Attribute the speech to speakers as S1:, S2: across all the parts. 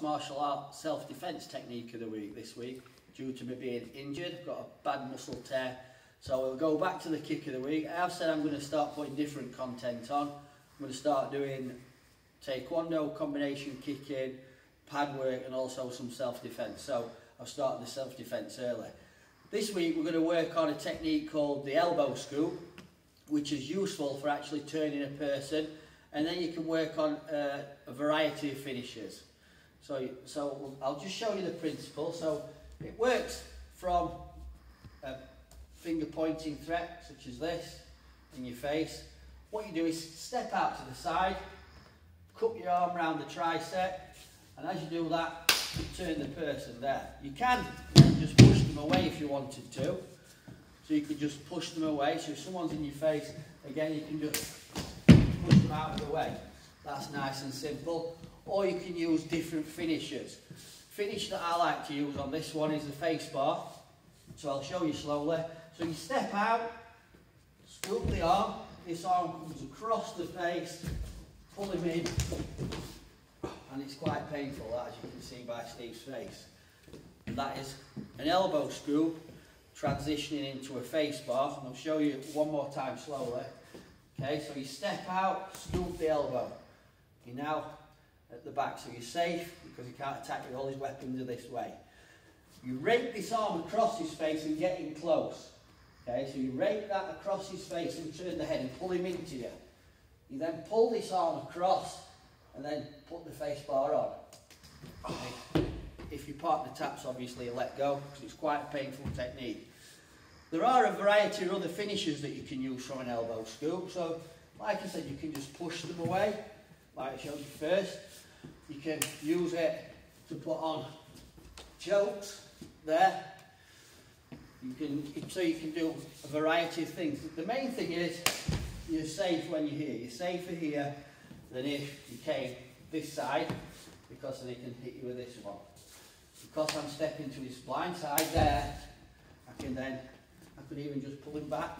S1: martial art self-defense technique of the week this week due to me being injured. I've got a bad muscle tear. So we'll go back to the kick of the week. I have said I'm going to start putting different content on. I'm going to start doing taekwondo, combination kicking, pad work and also some self-defense. So I've started the self-defense early. This week we're going to work on a technique called the elbow scoop, which is useful for actually turning a person and then you can work on uh, a variety of finishes. So, so I'll just show you the principle. So it works from a finger pointing threat, such as this, in your face. What you do is step out to the side, cup your arm around the tricep, and as you do that, you turn the person there. You can just push them away if you wanted to. So you could just push them away. So if someone's in your face, again, you can just push them out of the way. That's nice and simple. Or you can use different finishes. Finish that I like to use on this one is the face bar. So I'll show you slowly. So you step out, scoop the arm, this arm comes across the face, pull him in, and it's quite painful as you can see by Steve's face. And that is an elbow scoop transitioning into a face bar. And I'll show you one more time slowly. Okay, so you step out, scoop the elbow. You're now at the back, so you're safe because he can't attack with all his weapons are this way. You rake this arm across his face and get him close. Okay, so you rake that across his face and turn the head and pull him into you. You then pull this arm across and then put the face bar on. Okay. If your partner taps, obviously you let go because it's quite a painful technique. There are a variety of other finishes that you can use from an elbow scoop. So, like I said, you can just push them away, like I showed you first. You can use it to put on chokes there. You can, so you can do a variety of things. The main thing is you're safe when you're here. You're safer here than if you came this side because then he can hit you with this one. Because I'm stepping to his blind side there, I can then I could even just pull him back,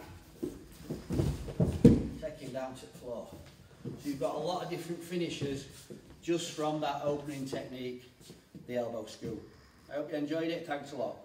S1: take him down to the floor. So you've got a lot of different finishes just from that opening technique, the elbow scoop. I hope you enjoyed it. Thanks a lot.